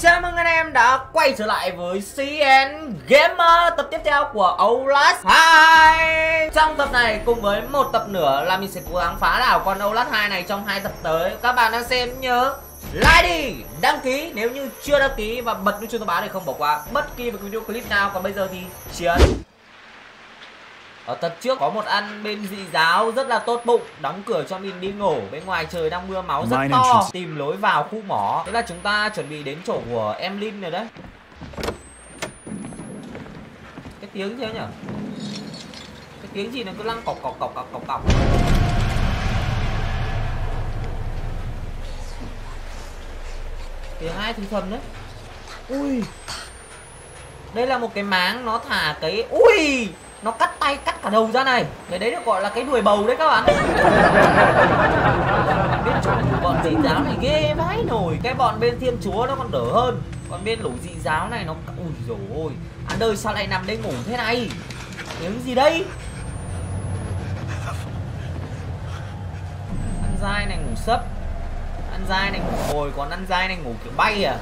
Chào mừng anh em đã quay trở lại với CN Gamer tập tiếp theo của Outlast 2 Trong tập này cùng với một tập nữa là mình sẽ cố gắng phá đảo con Outlast 2 này trong hai tập tới. Các bạn đang xem nhớ like đi, đăng ký nếu như chưa đăng ký và bật nút chuông thông báo để không bỏ qua bất kỳ một video clip nào. Còn bây giờ thì chiến ở tập trước có một ăn bên dị giáo rất là tốt bụng Đóng cửa cho mình đi ngủ. Bên ngoài trời đang mưa máu rất to. Tìm lối vào khu mỏ. Thế là chúng ta chuẩn bị đến chỗ của em Linh rồi đấy. Cái tiếng thế nhỉ Cái tiếng gì nó cứ lăng cọc cọc cọc cọc cọc cọc? Tiếng ai thì thầm đấy? Ui. Đây là một cái máng nó thả cái Ui nó cắt tay, cắt cả đầu ra này. Cái đấy được gọi là cái đuổi bầu đấy các bạn. Bên chủ bọn dị giáo này ghê vãi nổi. Cái bọn bên thiên chúa nó còn đỡ hơn. Còn bên lũ dị giáo này nó ui dồi ôi. Ăn đời sao lại nằm đây ngủ thế này? Tiếng gì đây? Ăn dai này ngủ sấp. Ăn dai này ngủ ngồi, còn ăn dai này ngủ kiểu bay à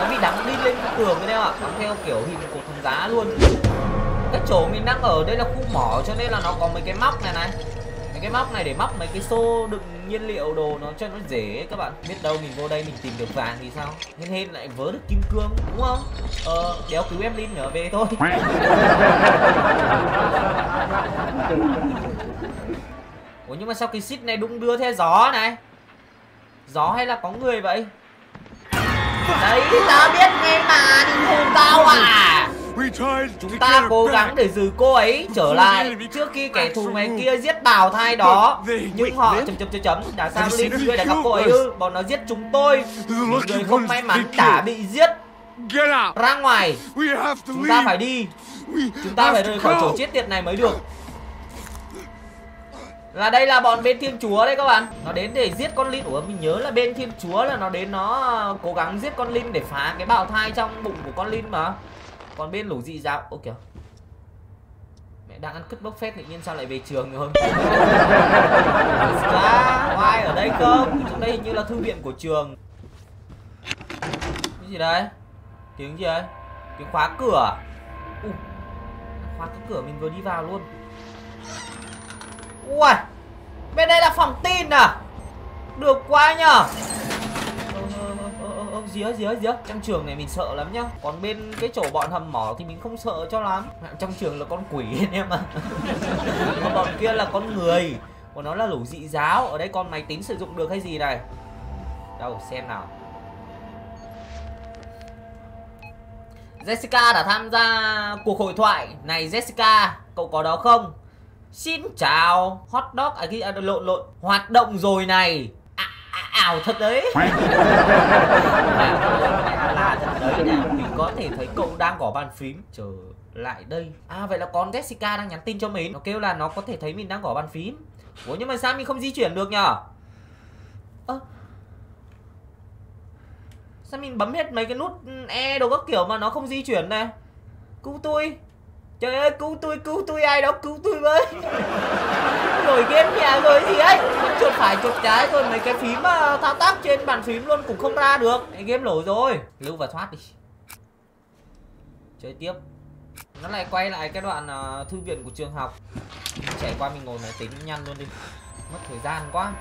nó bị đóng đi lên tường cái đấy ạ. Đóng theo kiểu hình cột thằng giá luôn. Cái chỗ mình đang ở đây là khu mỏ, cho nên là nó có mấy cái móc này này. Mấy cái móc này để móc mấy cái xô đựng nhiên liệu đồ nó cho nó dễ, các bạn. Biết đâu mình vô đây mình tìm được vàng thì sao? Hên hên lại vớ được kim cương, đúng không? Ờ đéo cứu em linh trở về thôi. Ủa, nhưng mà sao cái xít này đung đưa theo gió này? Gió hay là có người vậy? Đấy, tao biết nghe mà, đừng hù tao à. Chúng ta cố gắng để giữ cô ấy trở lại trước khi kẻ thù ngày kia giết bào thai đó. Nhưng họ chấm chấm chấm chấm đã sao linh người đã gặp cô ấy ư? Bọn nó giết chúng tôi. Một người không may mắn đã bị giết. Ra ngoài. Chúng ta phải đi. Chúng ta phải rời khỏi chỗ chết tiệt này mới được là đây là bọn bên thiên chúa đấy các bạn. Nó đến để giết con linh. Ủa, mình nhớ là bên thiên chúa là nó đến nó ờ, cố gắng giết con linh để phá cái bào thai trong bụng của con linh mà. Còn bên lũ dị giáo, Ô kìa. Mẹ đang ăn cứt bốc phép tự nhiên sao lại về trường rồi Ra ai ở đây không Trong đây hình như là thư viện của trường. Cái gì đấy? Tiếng gì đấy? Tiếng khóa cửa à? Ui, Khóa cái cửa mình vừa đi vào luôn. Ui, Bên đây là phòng tin à? Được quá nhở día día día trong trường này mình sợ lắm nhá. Còn bên cái chỗ bọn hầm mỏ thì mình không sợ cho lắm. Trong trường là con quỷ anh em ạ. Còn bọn kia là con người. Còn nó là lũ dị giáo. Ở đây con máy tính sử dụng được hay gì này đâu, xem nào. Jessica đã tham gia cuộc hội thoại. Này, Jessica, cậu có đó không? Xin chào Hot dog à, à lộn lộn. Hoạt động rồi này. À, à, ảo thật đấy. Là thật đấy nè mình có thể thấy cậu đang gõ bàn phím. Trở lại đây. À vậy là con Jessica đang nhắn tin cho mình. Nó kêu là nó có thể thấy mình đang gõ bàn phím. Ủa nhưng mà sao mình không di chuyển được nhở? Ơ. À, sao mình bấm hết mấy cái nút e đồ các kiểu mà nó không di chuyển này cứu tôi Trời ơi cứu tôi cứu tôi ai đó cứu tôi với. Nổi game nhà rồi gì ấy. Chuột phải chuột trái rồi mấy cái phím ờ, thao tác trên bàn phím luôn cũng không ra được. Game lỗi rồi. Lưu và thoát đi. Chơi tiếp. Nó lại quay lại cái đoạn uh, thư viện của trường học. Chạy qua mình ngồi máy tính nhăn luôn đi. Mất thời gian quá.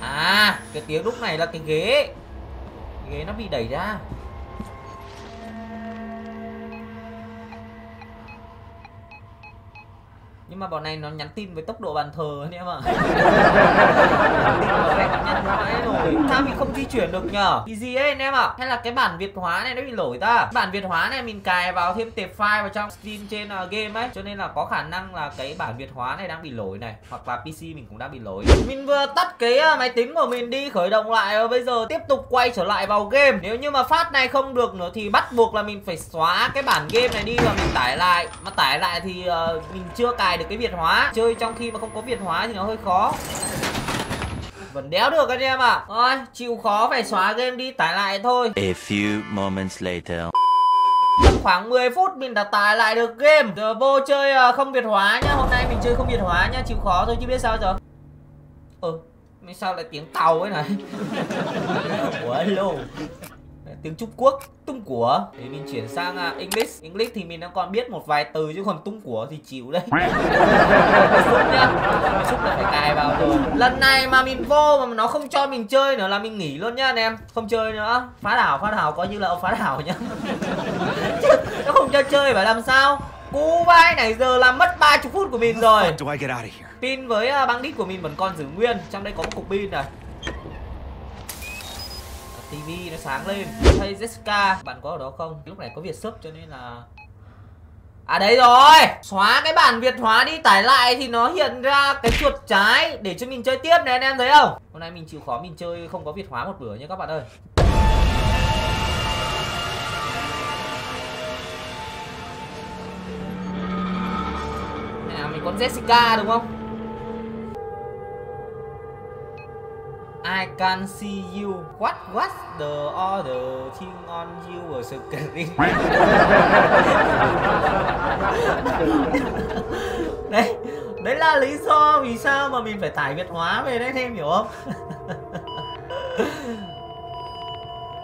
À cái tiếng lúc này là cái ghế. Ghế nó bị đẩy ra. Nhưng mà bọn này nó nhắn tin với tốc độ bàn thờ anh em ạ. Rồi sao mình không di chuyển được nhở? Thì gì ấy anh em ạ? Hay là cái bản việt hóa này nó bị lỗi ta? Bản việt hóa này mình cài vào thêm tệp file vào trong steam trên uh, game ấy. Cho nên là có khả năng là cái bản việt hóa này đang bị lỗi này. Hoặc là pc mình cũng đang bị lỗi. Mình vừa tắt cái uh, máy tính của mình đi khởi động lại và bây giờ tiếp tục quay trở lại vào game. Nếu như mà phát này không được nữa thì bắt buộc là mình phải xóa cái bản game này đi và mình tải lại. Mà tải lại thì uh, mình chưa cài được cái việt hóa. Chơi trong khi mà không có việt hóa thì nó hơi khó. Vẫn đéo được anh em ạ. À. thôi chịu khó phải xóa game đi tải lại thôi. A few moments later. Khoảng 10 phút mình đã tải lại được game. Giờ vô chơi ờ, không Việt hóa nhá. Hôm nay mình chơi không Việt hóa nhá Chịu khó thôi chứ biết sao giờ. Ừ Mấy sao lại tiếng tàu ấy này? Ủa hello tiếng Trung Quốc tung của. Thì mình chuyển sang uh, English. English thì mình đang còn biết một vài từ chứ còn tung của thì chịu đây xúc nhá. Xúc là phải cài vào rồi. Lần này mà mình vô mà nó không cho mình chơi nữa là mình nghỉ luôn nhá anh em. Không chơi nữa. Phá đảo phá đảo coi như là ông phá đảo nhá. Nó không cho chơi phải làm sao? Cú vai này giờ làm mất 30 phút của mình rồi. pin với uh, băng đít của mình vẫn còn giữ nguyên. Trong đây có một cục pin này TV nó sáng lên. Hey Jessica, Bạn có ở đó không? Lúc này có Việt sub cho nên là À đấy rồi! Xóa cái bản Việt hóa đi, tải lại Thì nó hiện ra cái chuột trái Để cho mình chơi tiếp này anh em thấy không? Hôm nay mình chịu khó mình chơi không có Việt hóa một bữa nha các bạn ơi. Nào mình có Jessica đúng không? I can see you. What was the other thing on your screen? đấy, đấy là lý do vì sao mà mình phải tải Việt hóa về đấy thêm hiểu không?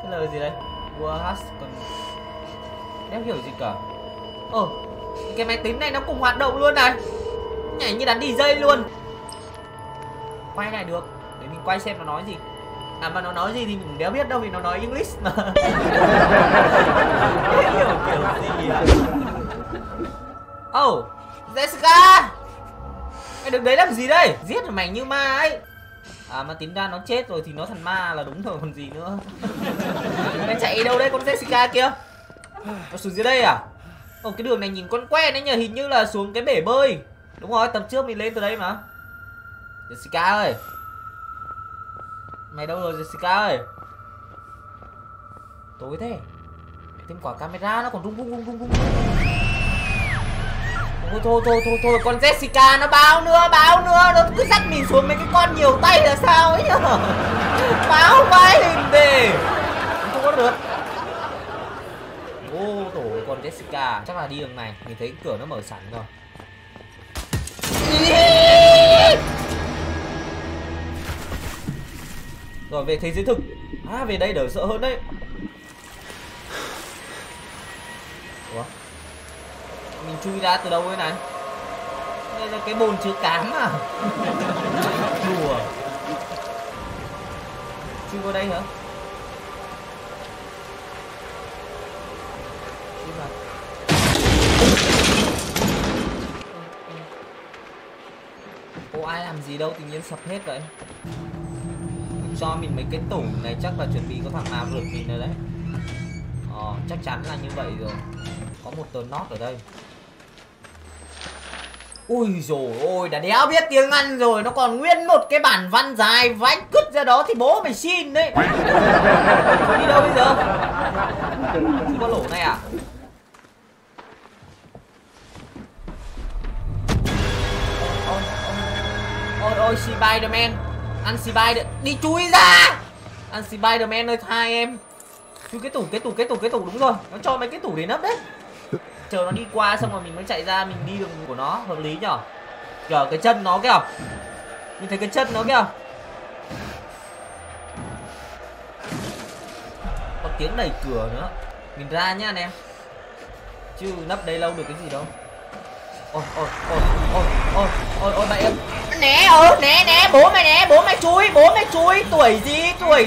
cái lời gì đây? Was còn đéo hiểu gì cả. Ồ, cái máy tính này nó cùng hoạt động luôn này. Nhảy như đàn DJ luôn. Quay lại được để mình quay xem nó nói gì. À mà nó nói gì thì mình đéo biết đâu vì nó nói english mà. Hiểu kiểu gì à oh jessica! Mày đứng đấy làm gì đây? Giết mày như ma ấy? À mà tính ra nó chết rồi thì nó thành ma là đúng rồi còn gì nữa. Mày chạy đâu đây con Jessica kia? Nó xuống dưới đây à? Ồ cái đường này nhìn con quen đấy nhờ Hình như là xuống cái bể bơi. Đúng rồi tập trước mình lên từ đây mà. Jessica ơi Mày đâu rồi, Jessica ơi? Tối thế. Thêm quả camera nó còn rung rung rung rung rung. Thôi thôi thôi thôi thôi, con Jessica nó báo nữa báo nữa. Nó cứ dắt mình xuống mấy cái con nhiều tay là sao ấy nhở? Báo vai hình đề không có được. Ô tổ con Jessica, chắc là đi đường này. Mình thấy cửa nó mở sẵn rồi. Rồi, về thế giới thực. À về đây đỡ sợ hơn đấy. Ủa? Mình chui ra từ đâu thế này? Đây là cái bồn chứa cám à? Đùa. Chui vào đây hả? Ô ai làm gì đâu, tự nhiên sập hết vậy? Cho mình mấy cái tủ này chắc là chuẩn bị có thằng nào rượt mình rồi đấy. Ờ, chắc chắn là như vậy rồi. Có một tờ nót ở đây. Ui rồi ôi, đã đéo biết tiếng Anh rồi Nó còn nguyên một cái bản văn dài vách cứt ra đó thì bố mày xin đấy. Đi đâu bây giờ? Không có lỗ này à? Ôi, ôi, ôi, ôi Spiderman ăn Spider đi chui ra. Ăn Spiderman ơi hai em. Chui cái tủ cái tủ cái tủ cái tủ, đúng rồi. Nó cho mấy cái tủ để nấp đấy. Chờ nó đi qua xong rồi mình mới chạy ra, mình đi đường của nó, hợp lý nhở? Kìa cái chân nó kìa. Mình thấy cái chân nó kìa. Có tiếng đẩy cửa nữa. Mình ra nhá anh em chứ nấp đây lâu được cái gì đâu. Ôi ôi ôi ôi ôi ôi ôi bạn em né ơ ừ, né né bố mày né bố mày chui, bố mày chui. Tuổi gì, tuổi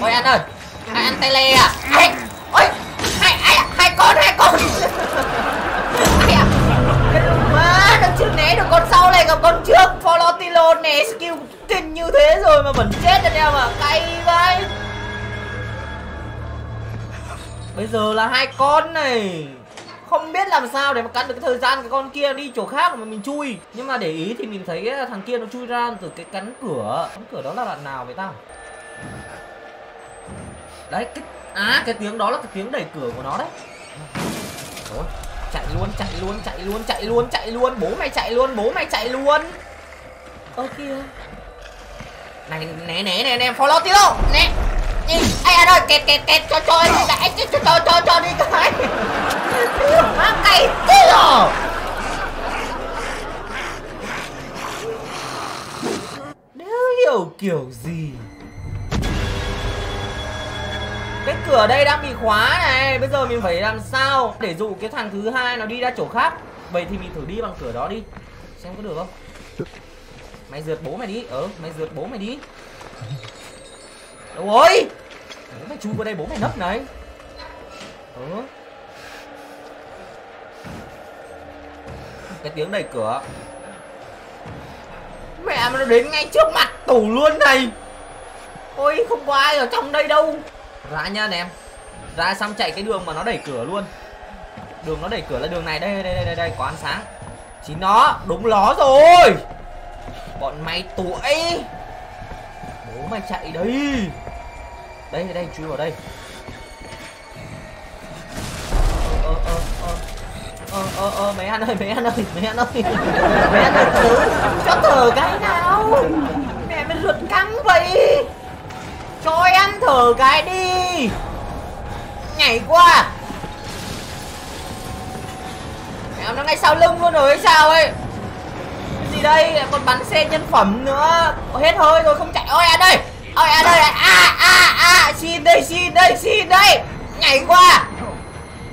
ôi, ăn ơi, hai ăn tay lê à. Ai ôi, hai hai hai con hai con. Ai à. Má, nó chưa né được con sau này gặp con trước. Folotilo né skill kinh như thế rồi mà vẫn chết anh em à. Cay vậy bây giờ là hai con này không biết làm sao để mà cắt được cái thời gian cái con kia đi chỗ khác mà mình chui. Nhưng mà để ý thì mình thấy à, thằng kia nó chui ra từ cái cánh cửa. Cánh cửa đó là đoạn nào vậy ta? Đấy cái à cái tiếng đó là cái tiếng đẩy cửa của nó đấy. Ủa, chạy luôn chạy luôn chạy luôn chạy luôn chạy luôn. Bố mày chạy luôn bố mày chạy luôn. Ơ kia. Này né né này em follow tilo né đi ai anh ơi kẹt kẹt kẹt cho cho anh cái cho cho cho cho đi cái má cay thế rồi đéo hiểu kiểu gì? Cái cửa đây đang bị khóa này, bây giờ mình phải làm sao để dụ cái thằng thứ hai nó đi ra chỗ khác? Vậy thì mình thử đi bằng cửa đó đi. Xem có được không? Mày rượt bố mày đi ờ mày rượt bố mày đi. Đúng rồi bố mày chui qua đây bố mày nấp này? Ừ cái tiếng đẩy cửa. Mẹ mà nó đến ngay trước mặt tủ luôn này. Ôi không có ai ở trong đây đâu. Ra nha anh em. Ra xong chạy cái đường mà nó đẩy cửa luôn. Đường nó đẩy cửa là đường này. Đây đây đây đây, đây có ánh sáng. Chính nó đúng nó rồi. Bọn mày tuổi bố mày chạy đây đây đây chui vào đây. Ờ ờ ờ. Ờ ờ ờ mấy anh ơi mấy anh ơi mấy anh ơi. Mấy anh ơi thử, cho thử cái nào. Mẹ mình luật căng vậy. Cho em thử cái đi. Nhảy qua. Mẹ nó ngay sau lưng luôn rồi hay sao ấy? Cái gì đây? Còn bắn xe nhân phẩm nữa. Hết hơi rồi, không chạy. Ôi, anh đây ôi anh ơi à à à xin đây xin đây xin đây. Nhảy qua.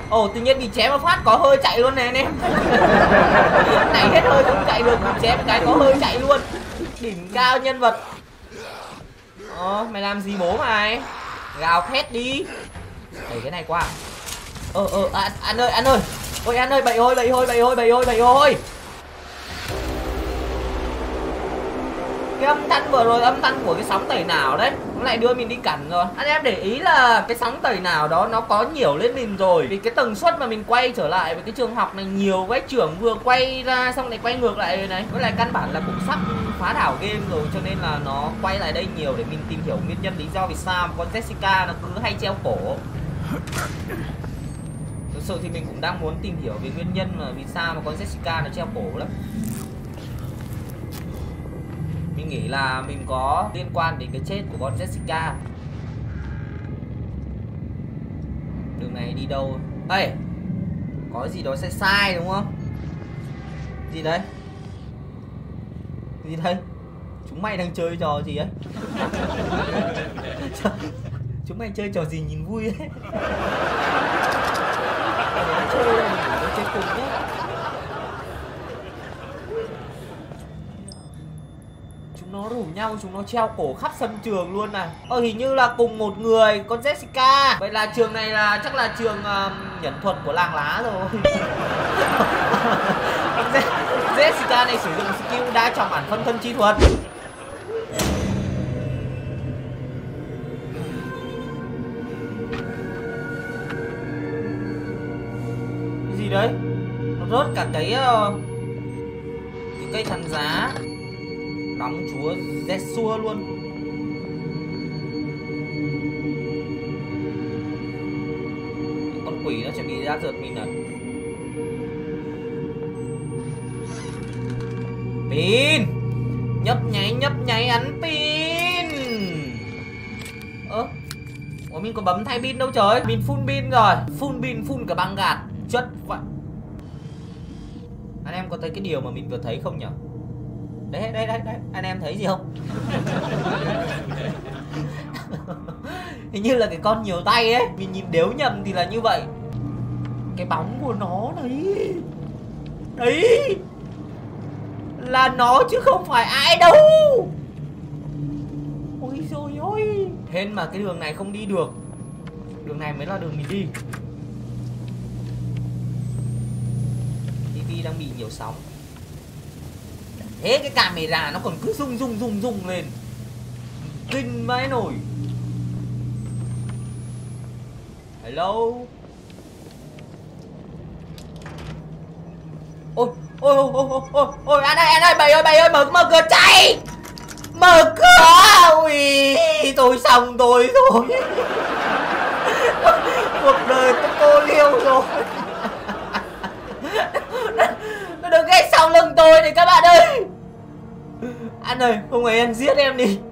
Ồ tự nhiên bị chém một phát có hơi chạy luôn này anh em. Này hết hơi không chạy được bị chém cái có hơi chạy luôn. Đỉnh cao nhân vật. Ờ mày làm gì bố mày? Gào thét đi. Đẩy cái này qua. Ờ ờ à, anh ơi anh ơi. Ôi anh ơi bậy ôi bậy ôi bậy ôi bậy ôi bậy ôi cái âm thanh vừa rồi âm thanh của cái sóng tẩy nào đấy nó lại đưa mình đi cẩn rồi. Anh em để ý là cái sóng tẩy nào đó nó có nhiều lên mình rồi. Vì cái tần suất mà mình quay trở lại với cái trường học này nhiều cái trưởng vừa quay ra xong lại quay ngược lại này. Với lại căn bản là cũng sắp phá đảo game rồi cho nên là nó quay lại đây nhiều để mình tìm hiểu nguyên nhân lý do vì sao. Mà con Jessica nó cứ hay treo cổ. Thực sự thì mình cũng đang muốn tìm hiểu về nguyên nhân mà vì sao mà con Jessica nó treo cổ lắm mình nghĩ là mình có liên quan đến cái chết của con Jessica. Đường này đi đâu? Ê, có gì đó sẽ sai đúng không? Gì đấy? Gì đấy? chúng mày đang chơi trò gì ấy? Chúng mày chơi trò gì nhìn vui ấy chơi chơi cùng nhé nó rủ nhau chúng nó treo cổ khắp sân trường luôn này. Ờ hình như là cùng một người con Jessica. Vậy là trường này là chắc là trường uh, nhẫn thuật của làng lá rồi. Jessica này sử dụng skill đa trọng bản phân thân chi thuật. Cái gì đấy? Nó rớt cả cái uh, cái cây chắn giá đóng chúa Jesua luôn. Con quỷ nó chuẩn bị ra rượt mình rồi pin! Nhấp nháy nhấp nháy ăn pin! Ơ, ủa, mình có bấm thay pin đâu trời? Mình full pin rồi. Full pin, full cả băng gạt. Chất vậy anh em có thấy cái điều mà mình vừa thấy không nhỉ đấy đấy đấy đấy. Anh em thấy gì không? Hình như là cái con nhiều tay ấy, mình nhìn đếu nhầm thì là như vậy. Cái bóng của nó đấy. Đấy. Là nó chứ không phải ai đâu. Ôi rồi ôi. Hên mà cái đường này không đi được. Đường này mới là đường mình đi. TV đang bị nhiều sóng thế cái camera nó còn cứ rung rung rung rung lên. Kinh vãi nổi. Hello? Ôi ôi ôi ôi ôi ôi anh ơi anh ơi, bầy ơi bầy ơi, mở mở cửa chạy. Mở cửa, ui, tôi xong tôi rồi. Cuộc đời tôi cô liêu rồi. Nó đừng ngay sau lưng tôi này, các bạn ơi anh ơi không ấy anh giết em đi.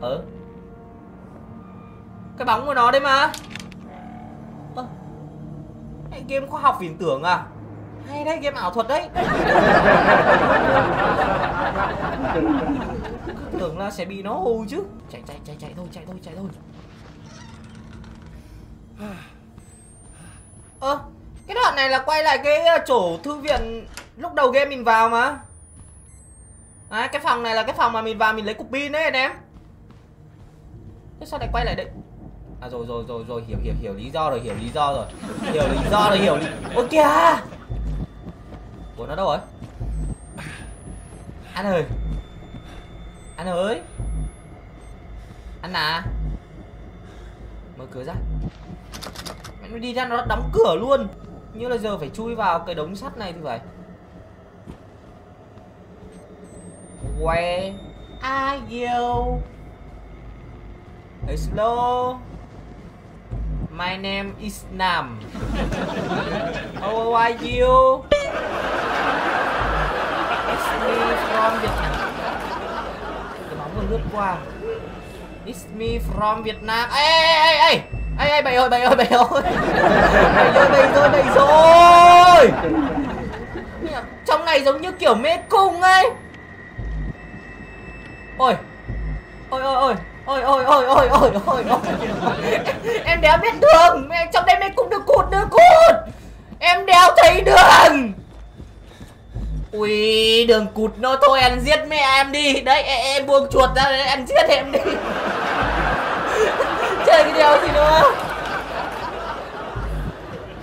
Ờ? Cái bóng của nó đấy mà. À, game khoa học viễn tưởng à? Hay đấy game ảo thuật đấy. Tưởng là sẽ bị nó hù chứ. Chạy chạy chạy chạy thôi chạy thôi chạy thôi. Ơ à, cái đoạn này là quay lại cái ờ, chỗ thư viện lúc đầu game mình vào mà à, cái phòng này là cái phòng mà mình vào mình lấy cục pin đấy anh em. Thế sao lại quay lại đây? À rồi rồi rồi rồi hiểu hiểu hiểu lý do rồi hiểu lý do rồi. Hiểu lý do rồi hiểu lý ôi kìa! Ủa nó đâu rồi? Anh ơi! Anh ơi! Anh à? Mở cửa ra. Mày đi ra nó đóng cửa luôn. Như là giờ phải chui vào cái đống sắt này thì phải. Where are you? Hello. My name is Nam. How are you? It's me from Vietnam. Cái bóng vừa lướt qua. It's me from Vietnam. Ê ê ê ê. Ê ê bậy ơi bậy ơi bậy ơi. Bậy ơi bậy rồi bậy rồi. Trong này giống như kiểu mê cung ấy. Ôi. Ôi ôi ôi. Ôi ôi ôi ôi ôi ôi ôi em đéo biết đường. Mẹ trong đây mẹ cũng được cụt được cụt. Em đéo thấy đường. Ui đường cụt nó thôi anh giết mẹ em đi. Đấy em, em buông chuột ra đấy anh giết em đi. Chơi cái đéo gì nữa?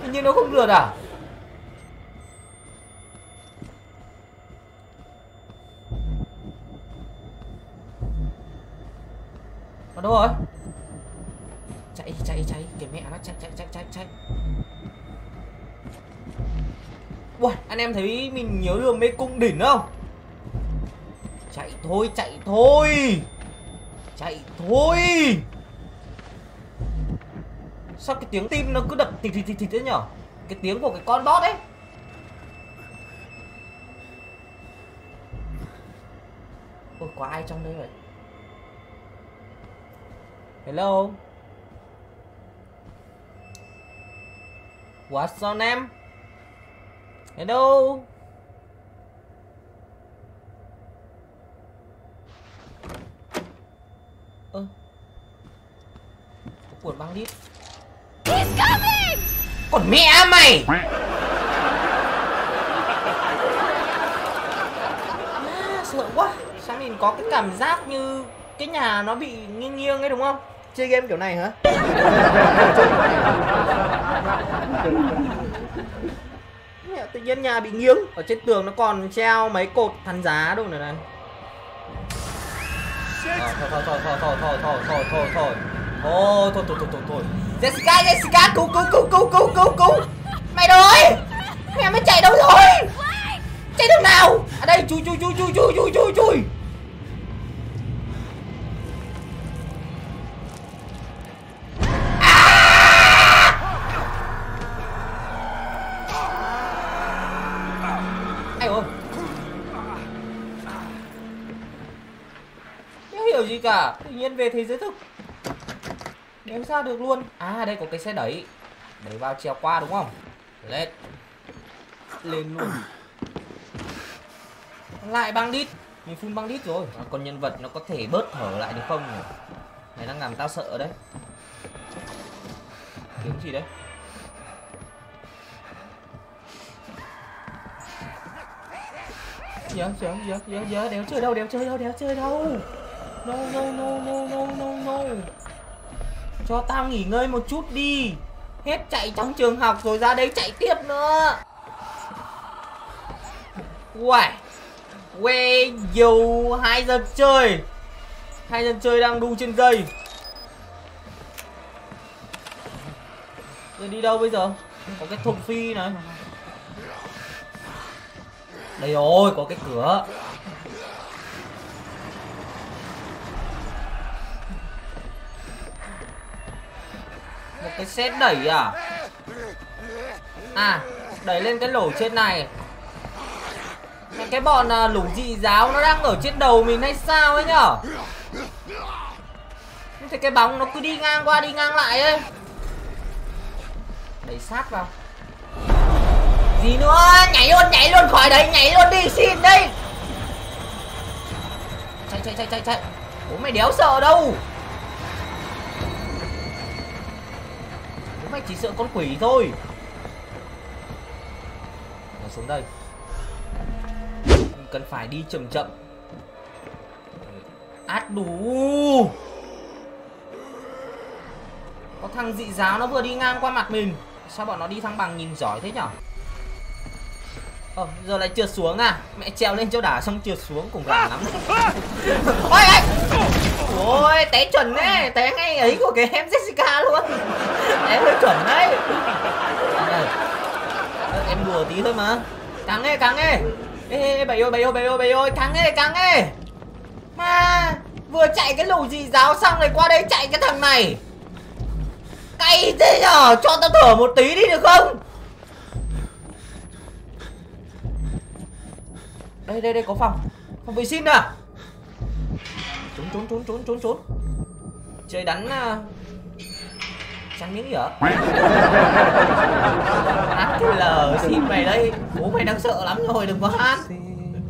Hình như nó không được à? Đâu rồi? Chạy chạy chạy, kìa mẹ nó chạy chạy chạy chạy chạy. Ui, anh em thấy mình nhớ đường mê cung đỉnh không? Chạy thôi, chạy thôi. Chạy thôi. Sao cái tiếng tim nó cứ đập thịt thịt thịt thịt thế nhở? Cái tiếng của cái con bot ấy. Ôi, có ai trong đây vậy? Hello. What's your name? Hello. Ơ. Có cuộn băng đít He's coming! Còn mẹ mày! À, Sợ quá. Sao mình có cái cảm giác như Cái nhà nó bị nghiêng nghiêng ấy đúng không chơi game kiểu này hả tự nhiên nhà bị nghiêng ở trên tường nó còn treo mấy cột thắn giá đâu này này thôi thôi thôi thôi thôi thôi thôi thôi thôi thôi thôi thôi thôi thôi thôi thôi Jessica Jessica cứu cứu cứu cứu cứu cứu cứu mày rồi mẹ mới chạy đâu rồi chạy đâu nào ở đây chui chui chui chui chui chui chui chui cả? Tự nhiên về thế giới thực. Nếu ra được luôn. À đây có cái xe đẩy. Đẩy vào trèo qua đúng không? Lên. Lên luôn. Lại băng đít. Mình phun băng đít rồi. À, Con nhân vật nó có thể bớt thở lại được không nhỉ? Này đang làm tao sợ đấy Tiếng gì đấy Giờ, giờ, giờ, giờ, giờ, đéo chơi đâu, đéo chơi đâu, đéo chơi đâu. No no no no no no no. Cho tao nghỉ ngơi một chút đi. Hết chạy trong trường học rồi ra đây chạy tiếp nữa. Uầy Where dù hai dân chơi. Hai dân chơi đang đu trên dây. Rồi đi đâu bây giờ? Có cái thùng phi này. Đây rồi, có cái cửa. Một cái xét đẩy à? À Đẩy lên cái lỗ trên này. Cái bọn uh, lũ dị giáo nó đang ở trên đầu mình hay sao ấy nhở? Thế cái bóng nó cứ đi ngang qua đi ngang lại ấy. Đẩy sát vào. Gì nữa? Nhảy luôn nhảy luôn khỏi đấy Nhảy luôn đi xin đây Chạy chạy chạy chạy chạy. Bố mày đéo sợ đâu. Mày chỉ sợ con quỷ thôi. Nó xuống đây. Cần phải đi chậm chậm. Át đủ. Có thằng dị giáo nó vừa đi ngang qua mặt mình. Sao bọn nó đi thăng bằng nhìn giỏi thế nhở? Ờ giờ lại trượt xuống à? Mẹ trèo lên cho đả xong trượt xuống cũng gà lắm. Ôi anh ôi té chuẩn đấy. Té ngay ấy của cái em jessica luôn. Té hơi chuẩn đấy. Ờ, em đùa tí thôi mà. Thắng nghe thắng nghe ê, ê bầy ơi bầy ơi bầy ơi bầy ơi càng nghe thắng nghe mà vừa chạy cái lù gì giáo xong rồi qua đây chạy cái thằng này. Cay thế nhở? Cho tao thở một tí đi được không? Đây đây đây có phòng. Phòng vệ sinh à Trốn trốn trốn trốn trốn trốn. Chơi đánh uh... Miếng gì hả? Hát lờ xin mày đây. Bố mày đang sợ lắm rồi, đừng có hát.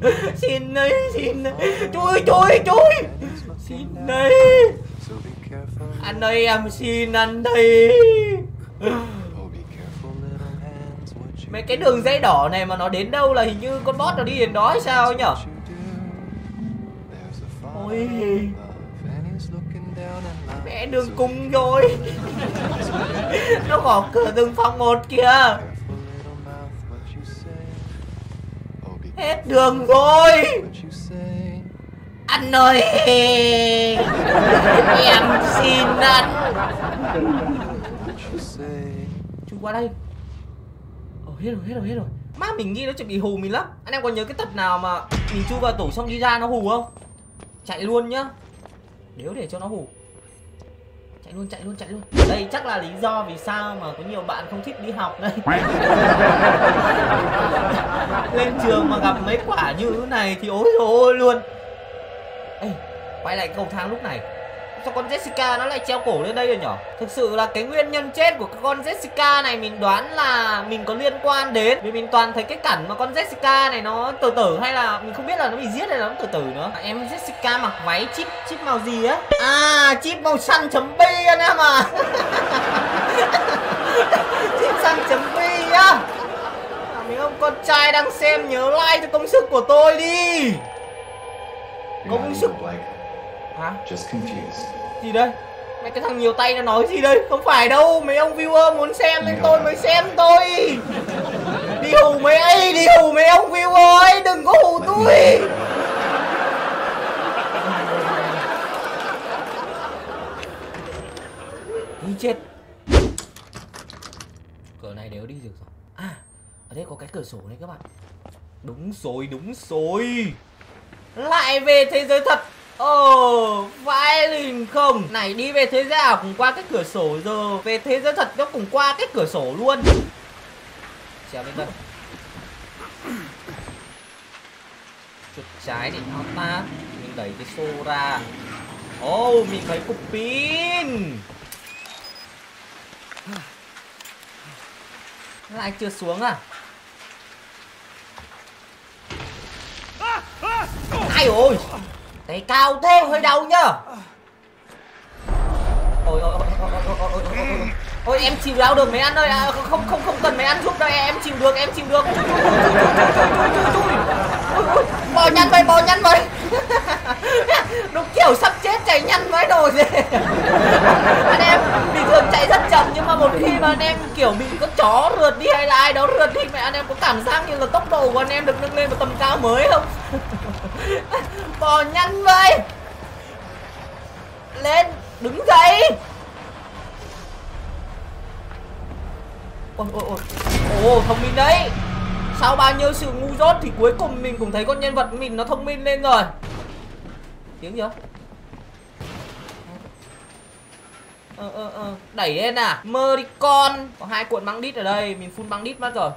Xin đấy xin đấy chui chui chui. Xin đây anh ơi em, xin anh đây mấy cái đường dây đỏ này mà nó đến đâu là hình như con boss nó đi đến đó hay sao nhở? Ôi mẹ đường cùng rồi. Nó gõ cửa từng phòng một kìa. Hết đường rồi. Anh ơi. Em xin anh Chui qua đây. Ồ hết rồi hết rồi hết rồi. Má mình nghĩ nó chỉ bị hù mình lắm. Anh em còn nhớ cái tập nào mà Mình chui vào tủ xong đi ra nó hù không Chạy luôn nhá. Nếu để cho nó hù chạy luôn chạy luôn chạy luôn. Đây chắc là lý do vì sao mà có nhiều bạn không thích đi học đây. Lên trường mà gặp mấy quả như thế này thì ôi ôi luôn. Ê, quay lại cầu thang lúc này sao con Jessica nó lại treo cổ lên đây rồi nhở? Thực sự là cái nguyên nhân chết của con Jessica này mình đoán là mình có liên quan đến. Vì mình toàn thấy cái cảnh mà con Jessica này nó tự tử hay là mình không biết là nó bị giết hay là nó tự tử nữa. À, Em Jessica mặc váy chip chip màu gì á? À chip màu xanh chấm bi anh em à Chip xanh chấm bi á. À, Mấy ông con trai đang xem nhớ like cho công sức của tôi đi. Công sức Hả? Just confused. Gì đây? Mày cái thằng nhiều tay nó nói gì đây? Không phải đâu, mấy ông viewer muốn xem nên tôi mới xem tôi. Đi hù mấy ấy, đi hù mấy ông viewer ấy, đừng có hù tôi. Đi chết. Cửa này đều đi được rồi. À, ở đây có cái cửa sổ này các bạn. Đúng rồi, đúng rồi. Lại về thế giới thật Ồ, oh, violin không. Này đi về thế giới ảo cũng qua cái cửa sổ giờ Về thế giới thật nó cũng qua cái cửa sổ luôn. Trèo lên đây. Chuột trái để nó ta Mình đẩy cái xô ra. Ồ, oh, mình thấy cục pin. Lại chưa xuống à? Ai ôi. Tay cao thế hơi đau nhá Ôi ôi ôi ôi ôi ôi ôi ôi Ôi em chịu đau được mấy ăn ơi à, không không không cần mấy ăn giúp đâu em chịu được em chịu được bò nhăn vậy bò nhăn vậy đúng kiểu sắp chết chạy nhăn với đồ gì anh em bình thường chạy rất chậm nhưng mà một khi mà anh em kiểu bị con chó rượt đi hay là ai đó rượt đi mẹ anh em có cảm giác như là tốc độ của anh em được nâng lên một tầm cao mới không bò nhanh vậy lên, đứng dậy. Ôi ôi ôi. Ồ, thông minh đấy. Sau bao nhiêu sự ngu dốt thì cuối cùng mình cũng thấy con nhân vật mình nó thông minh lên rồi. Tiếng gì không ờ ờ ờ. Đẩy lên à? Mơ đi con có hai cuộn băng đít ở đây, mình phun băng đít mất rồi.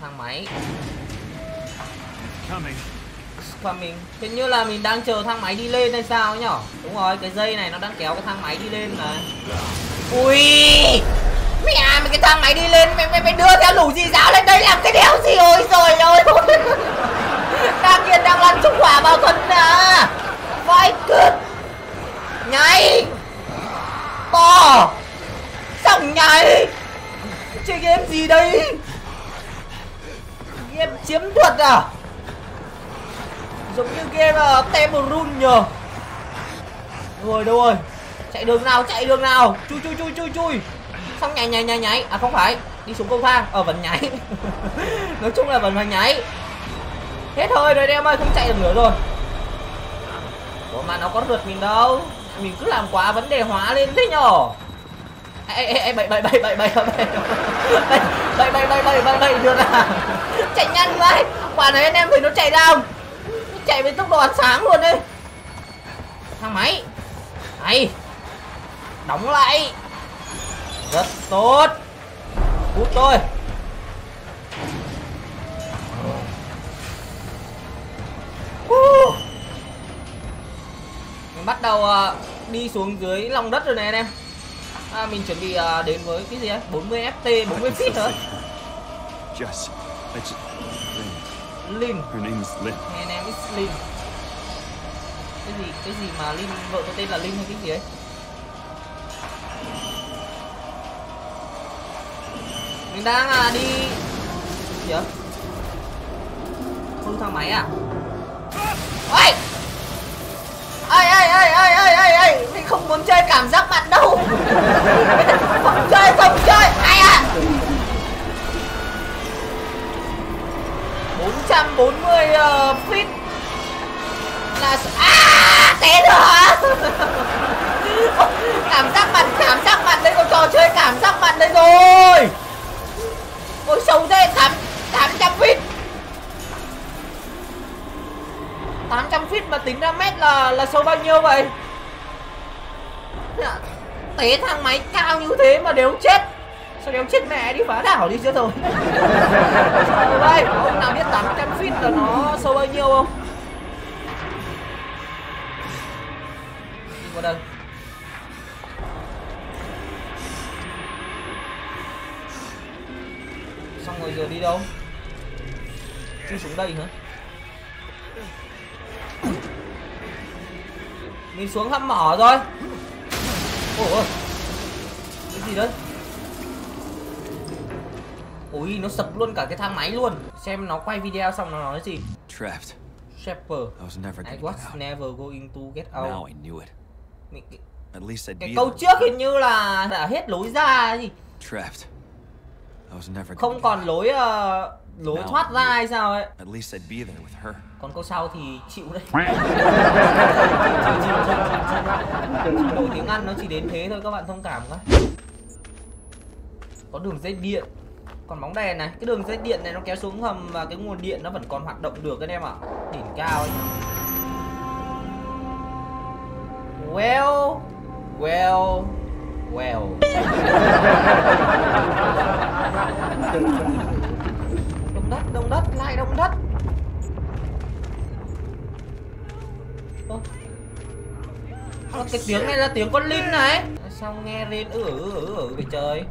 Thang máy và mình hình như là mình đang chờ thang máy đi lên hay sao nhở? Đúng rồi cái dây này nó đang kéo cái thang máy đi lên mà. Ui! Mẹ mày cái thang máy đi lên mày mày, mày đưa theo lũ gì giáo lên đây làm cái đéo gì? Ôi rồi ơi! Đang kiên đang lăn trung hỏa vào thân à vai cướp! Nhảy to xong nhảy chơi game gì đây? Game chiếm thuật à? Giống như game uh, Temple Run nhờ rồi đâu rồi chạy đường nào chạy đường nào chui chui chui chui chui xong nhảy nhảy nhảy nhảy à không phải đi xuống cầu thang ờ vẫn nhảy nói chung là vẫn phải nhảy hết thôi rồi em ơi không chạy được nữa rồi Ủa mà nó có rượt mình đâu mình cứ làm quá vấn đề hóa lên thế nhở ê ê ê bảy bảy bảy bảy bảy bảy bảy bảy bảy bảy bảy bảy bảy được à chạy nhanh vậy quả này anh em thấy nó chạy ra không chạy với tốc độ ánh sáng luôn đấy thang máy. Này. Đóng lại. Rất tốt. Cút tôi mình bắt đầu uh, đi xuống dưới lòng đất rồi này anh em. À, mình chuẩn bị uh, đến với cái gì ấy 40 ft 40 feet nữa just... Lynn. Lin Her name is Lynn. Her name is Lin Cái gì, cái gì mà Lin, vợ có tên là Lin hay cái gì ấy Mình đang à, đi Gì vậy? Hư thang máy à? Ôi! Ây ây ây ây ây ây ây Mình không muốn chơi cảm giác mặt đâu Không chơi, không chơi 440 uh, ờ, feet. Là à té nữa cảm giác mặt cảm giác mặt đây có trò chơi cảm giác mặt đây rồi. Ôi xấu thế tám tám trăm feet. 800 feet mà tính ra mét là là sâu bao nhiêu vậy? Té thang máy cao như thế mà đều chết sao đéo chết mẹ đi phá đảo đi chứ rồi. Trời ơi, ông nào biết 800 feet là nó sâu bao nhiêu không? Đi qua đây. Xong rồi giờ đi đâu? Chui xuống đây hả? Mình xuống thăm mỏ rồi ôi cái gì đấy? Ui nó sập luôn cả cái thang máy luôn. Xem nó quay video xong nó nói gì? Trapped. Shepherd I was never I was get out. never going to get Now out I knew it. Mình- cái, At least I'd cái be câu trước hình như là đã hết lối ra gì? Trapped. I was never Không còn lối ờ, lối thoát ra hay sao ấy? At least I'd be there with her. Còn câu sau thì chịu đấy. Độ tiếng Anh nó chỉ đến thế thôi các bạn thông cảm quá. Có đường dây điện còn bóng đèn này Cái đường dây điện này nó kéo xuống hầm và cái nguồn điện nó vẫn còn hoạt động được anh em ạ Đỉnh cao ấy Well Well Well Động đất, động đất, lại động đất Ô. Ơ, cái tiếng này là tiếng con Linh này Sao nghe lên ử ử ử ừ trời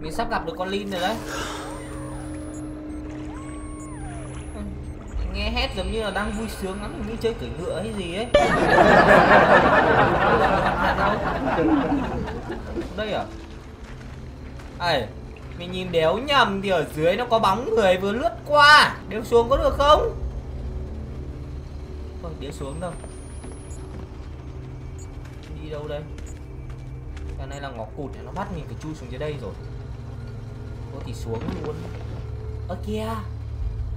Mình sắp gặp được con lin rồi đấy. Nghe hét giống như là đang vui sướng lắm Như chơi cưỡi ngựa hay gì ấy. Đây à? Ây Mình nhìn đéo nhầm thì ở dưới nó có bóng người vừa lướt qua. Đéo xuống có được không? Không đéo xuống đâu. Đi đâu đây? Cái này là ngõ cụt để nó bắt mình phải chui xuống dưới đây rồi. Thôi thì xuống luôn. Ơ kìa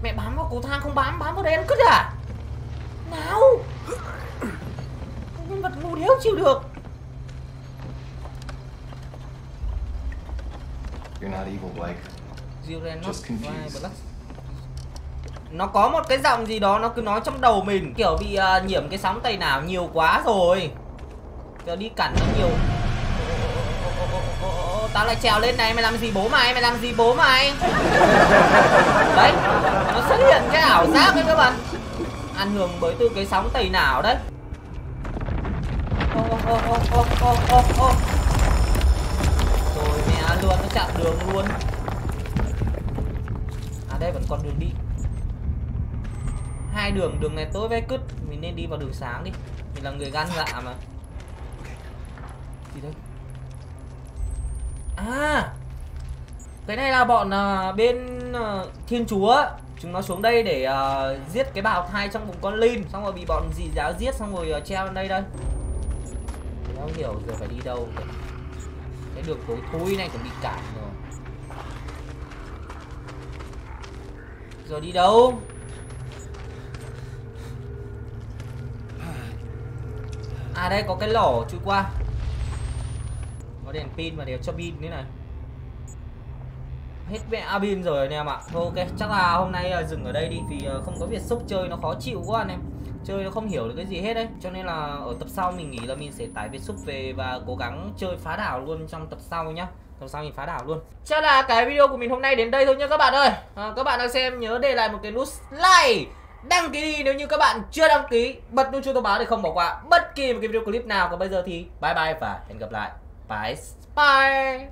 Mẹ bám vào cầu thang không bám, bám vào đây ăn cứt à? Nào! Nhân vật ngu đéo chịu được. You're not evil, Blake. Black nó có một cái giọng gì đó nó cứ nói trong đầu mình. Kiểu bị à, nhiễm cái sóng tẩy não nhiều quá rồi. Giờ đi cắn nó nhiều tao lại trèo lên này, mày làm gì bố mày mày làm gì bố mày? Đấy, nó xuất hiện cái ảo giác đấy các bạn. Ảnh hưởng bởi từ cái sóng tẩy não đấy. Ô ô ô ô ô ô ô rồi mẹ luôn nó chặn đường luôn. À đây vẫn còn đường đi. Hai đường đường này tối với cứt, mình nên đi vào đường sáng đi. Mình là người gan dạ mà. Gì đây? À cái này là bọn uh, bên uh, thiên chúa chúng nó xuống đây để uh, giết cái bào thai trong bụng con linh xong rồi bị bọn dì giáo giết xong rồi uh, treo lên đây đây. Không hiểu giờ phải đi đâu cái đường tối thui này cũng bị cản rồi. Giờ đi đâu? À đây có cái lỗ chui qua có đèn pin và đèn cho pin thế này. Hết mẹ pin rồi anh em ạ. Thôi ok. Chắc là hôm nay à, dừng ở đây đi vì à, không có việc xúc chơi nó khó chịu quá anh em. Chơi nó không hiểu được cái gì hết đấy. Cho nên là ở tập sau mình nghĩ là mình sẽ tải việc xúc về và cố gắng chơi phá đảo luôn trong tập sau nhá. Tập sau mình phá đảo luôn. Chắc là cái video của mình hôm nay đến đây thôi nhá các bạn ơi. À, các bạn đang xem nhớ để lại một cái nút like đăng ký đi nếu như các bạn chưa đăng ký bật nút chuông thông báo để không bỏ qua bất kỳ một cái video clip nào. Còn bây giờ thì bye bye và hẹn gặp lại bye. Bye